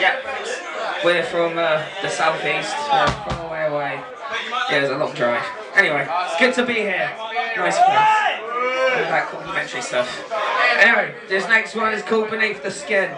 Yeah. We're from uh, the southeast, uh, from a way away. Yeah, it's a long drive. Anyway, it's good to be here. Nice place. All that complimentary stuff. Anyway, this next one is called Beneath the Skin.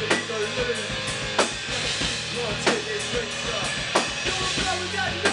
Take it, drink, sir. You're a bloody